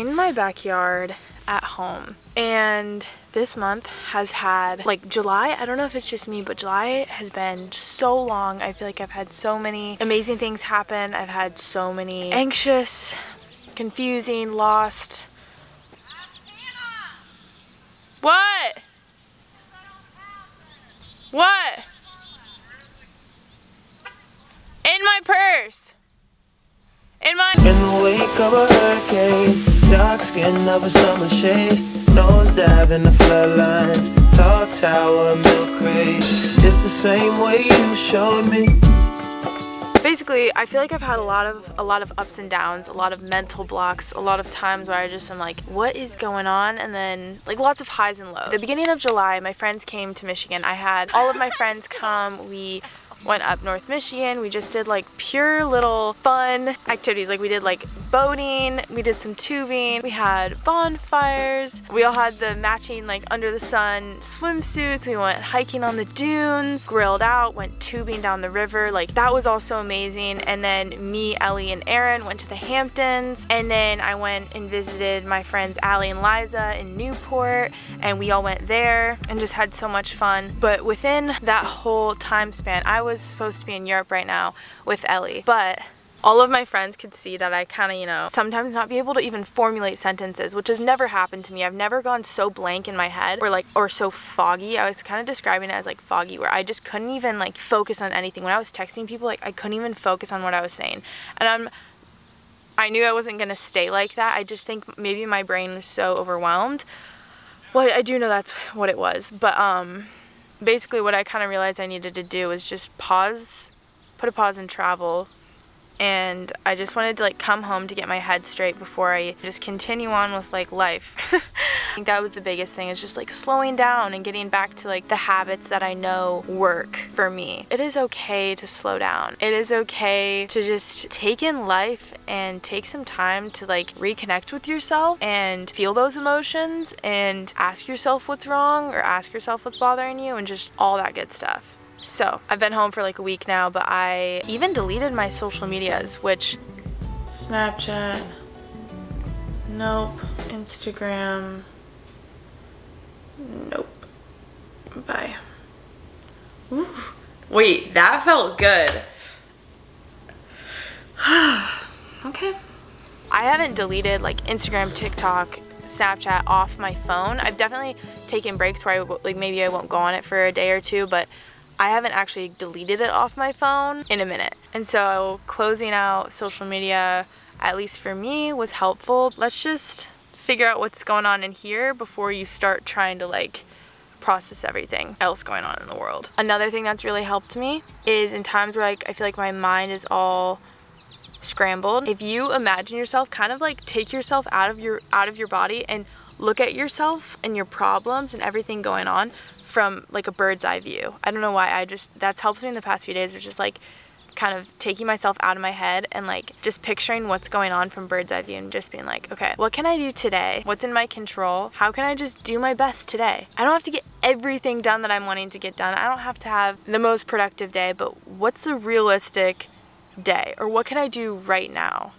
in my backyard at home. And this month has had like July. I don't know if it's just me but July has been so long. I feel like I've had so many amazing things happen. I've had so many anxious confusing lost. What? What? In my purse. In my in the wake of a hurricane dark skin of a summer shade. Nose dive in the floodlines. Tall tower, milk crate. It's the same way you showed me. Basically I feel like I've had a lot of a lot of ups and downs a lot of mental blocks a lot of times where I just am like what is going on? And then like lots of highs and lows. The beginning of July my friends came to Michigan. I had all of my friends come. We went up North Michigan. We just did like pure little fun activities. Like we did like boating, we did some tubing, we had bonfires. We all had the matching like under the sun swimsuits. We went hiking on the dunes, grilled out, went tubing down the river. Like that was also amazing. And then me, Ellie, and Aaron went to the Hamptons. And then I went and visited my friends Allie and Liza in Newport. And we all went there and just had so much fun. But within that whole time span, I was was supposed to be in Europe right now with Ellie, but all of my friends could see that I kind of, you know, sometimes not be able to even formulate sentences, which has never happened to me. I've never gone so blank in my head or like, or so foggy. I was kind of describing it as like foggy where I just couldn't even like focus on anything. When I was texting people, like I couldn't even focus on what I was saying. And I'm, I knew I wasn't going to stay like that. I just think maybe my brain was so overwhelmed. Well, I do know that's what it was, but um, basically what I kind of realized I needed to do was just pause, put a pause in travel, and I just wanted to like come home to get my head straight before I just continue on with like life. I think that was the biggest thing is just like slowing down and getting back to like the habits that I know work for me. It is okay to slow down. It is okay to just take in life and take some time to like reconnect with yourself and feel those emotions and ask yourself what's wrong or ask yourself what's bothering you and just all that good stuff. So I've been home for like a week now, but I even deleted my social medias, which Snapchat, nope, Instagram, nope, bye. Ooh. Wait, that felt good. okay. I haven't deleted like Instagram, TikTok, Snapchat off my phone. I've definitely taken breaks where I like maybe I won't go on it for a day or two, but I haven't actually deleted it off my phone in a minute. And so closing out social media, at least for me, was helpful. Let's just figure out what's going on in here before you start trying to like process everything else going on in the world. Another thing that's really helped me is in times where like I feel like my mind is all scrambled. If you imagine yourself kind of like take yourself out of your out of your body and look at yourself and your problems and everything going on from like a bird's eye view. I don't know why I just that's helped me in the past few days. It's just like kind of taking myself out of my head and like just picturing what's going on from bird's eye view and just being like, okay, what can I do today? What's in my control? How can I just do my best today? I don't have to get everything done that I'm wanting to get done. I don't have to have the most productive day, but what's a realistic day? Or what can I do right now?